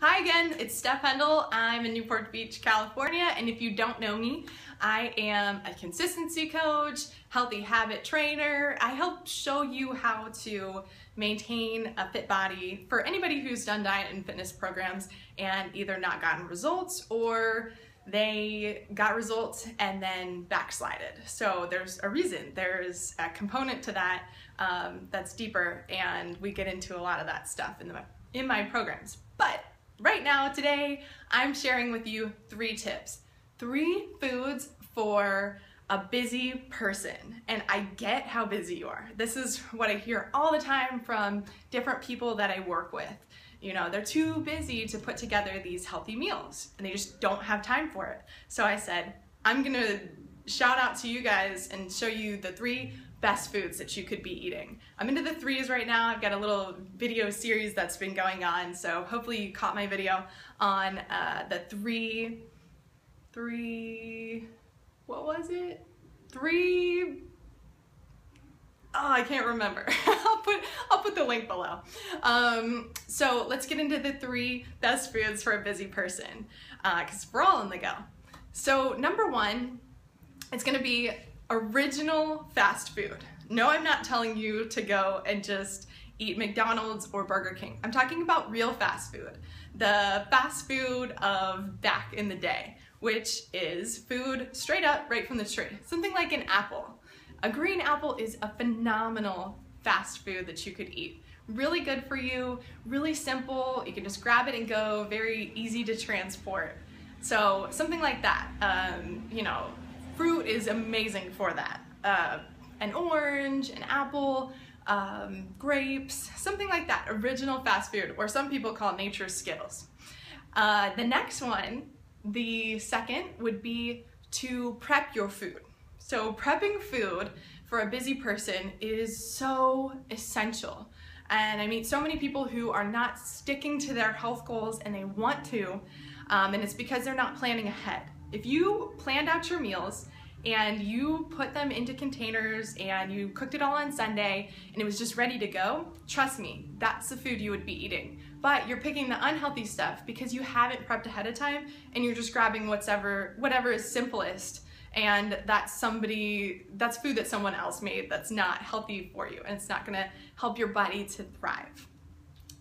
Hi again, it's Steph Hendel. I'm in Newport Beach, California, and if you don't know me, I am a consistency coach, healthy habit trainer. I help show you how to maintain a fit body for anybody who's done diet and fitness programs and either not gotten results or they got results and then backslided. So there's a reason, there's a component to that um, that's deeper and we get into a lot of that stuff in, the, in my programs. But now, today, I'm sharing with you three tips. Three foods for a busy person. And I get how busy you are. This is what I hear all the time from different people that I work with. You know, they're too busy to put together these healthy meals and they just don't have time for it. So I said, I'm gonna shout out to you guys and show you the three best foods that you could be eating. I'm into the threes right now. I've got a little video series that's been going on, so hopefully you caught my video on uh, the three, three, what was it? Three, oh, I can't remember. I'll put, I'll put the link below. Um, so let's get into the three best foods for a busy person, because uh, we're all on the go. So number one, it's gonna be original fast food. No, I'm not telling you to go and just eat McDonald's or Burger King. I'm talking about real fast food. The fast food of back in the day, which is food straight up right from the tree. Something like an apple. A green apple is a phenomenal fast food that you could eat. Really good for you, really simple. You can just grab it and go, very easy to transport. So something like that, um, you know, fruit is amazing for that. Uh, an orange, an apple, um, grapes, something like that, original fast food, or some people call nature Skittles. Uh, the next one, the second, would be to prep your food. So prepping food for a busy person is so essential. And I meet so many people who are not sticking to their health goals and they want to, um, and it's because they're not planning ahead. If you planned out your meals and you put them into containers and you cooked it all on Sunday and it was just ready to go, trust me, that's the food you would be eating. But you're picking the unhealthy stuff because you haven't prepped ahead of time and you're just grabbing whatever, whatever is simplest and that's somebody, that's food that someone else made that's not healthy for you and it's not gonna help your body to thrive.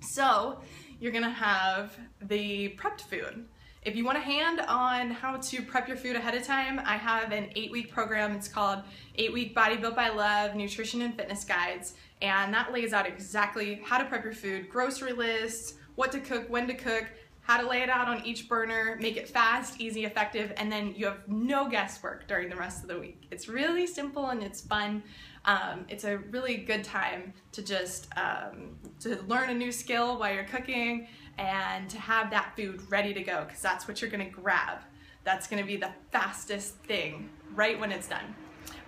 So you're gonna have the prepped food. If you want a hand on how to prep your food ahead of time, I have an eight week program. It's called Eight Week Body Built by Love Nutrition and Fitness Guides. And that lays out exactly how to prep your food, grocery lists, what to cook, when to cook, how to lay it out on each burner, make it fast, easy, effective, and then you have no guesswork during the rest of the week. It's really simple and it's fun. Um, it's a really good time to just um, to learn a new skill while you're cooking and to have that food ready to go because that's what you're gonna grab. That's gonna be the fastest thing right when it's done.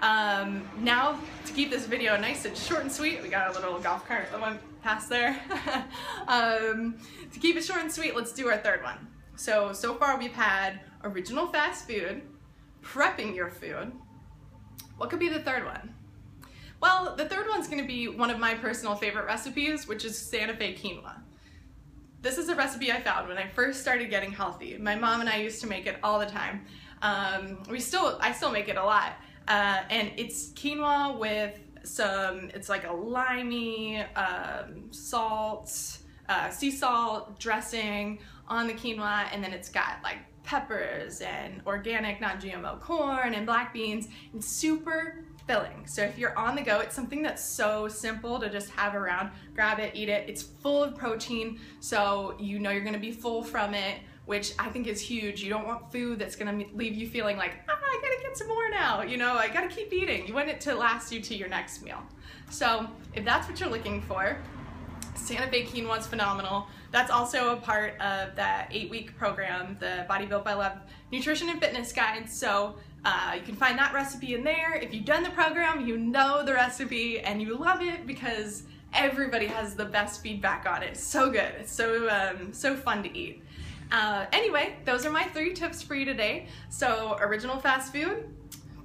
Um, now, to keep this video nice and short and sweet, we got a little golf cart that went past there. um, to keep it short and sweet, let's do our third one. So, so far we've had original fast food, prepping your food. What could be the third one? Well, the third one's gonna be one of my personal favorite recipes, which is Santa Fe quinoa. This is a recipe I found when I first started getting healthy. My mom and I used to make it all the time. Um, we still, I still make it a lot. Uh, and it's quinoa with some, it's like a limey, um, salt, uh, sea salt dressing on the quinoa, and then it's got like peppers and organic non-GMO corn and black beans. It's super filling. So if you're on the go, it's something that's so simple to just have around. Grab it, eat it. It's full of protein, so you know you're gonna be full from it, which I think is huge. You don't want food that's gonna leave you feeling like, ah, I gotta get some more now. You know, I gotta keep eating. You want it to last you to your next meal. So if that's what you're looking for, Santa Fe quinoa is phenomenal. That's also a part of that eight week program, the Body Built by Love Nutrition and Fitness Guide. So uh, you can find that recipe in there. If you've done the program, you know the recipe and you love it because everybody has the best feedback on it. So good. It's so, um, so fun to eat. Uh, anyway, those are my three tips for you today. So original fast food,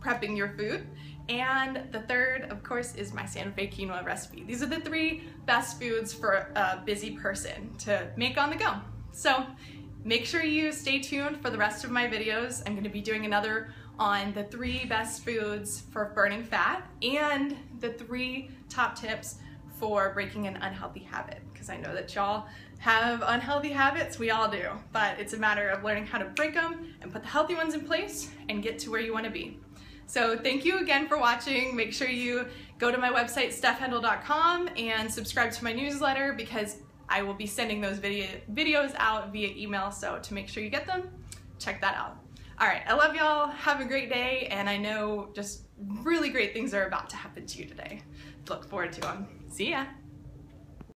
prepping your food, and the third, of course, is my Santa Fe quinoa recipe. These are the three best foods for a busy person to make on the go. So make sure you stay tuned for the rest of my videos. I'm gonna be doing another on the three best foods for burning fat and the three top tips for breaking an unhealthy habit because I know that y'all have unhealthy habits, we all do, but it's a matter of learning how to break them and put the healthy ones in place and get to where you wanna be. So thank you again for watching. Make sure you go to my website, stephhendel.com and subscribe to my newsletter because I will be sending those video videos out via email. So to make sure you get them, check that out. All right, I love y'all. Have a great day. And I know just really great things are about to happen to you today. Look forward to them. See ya.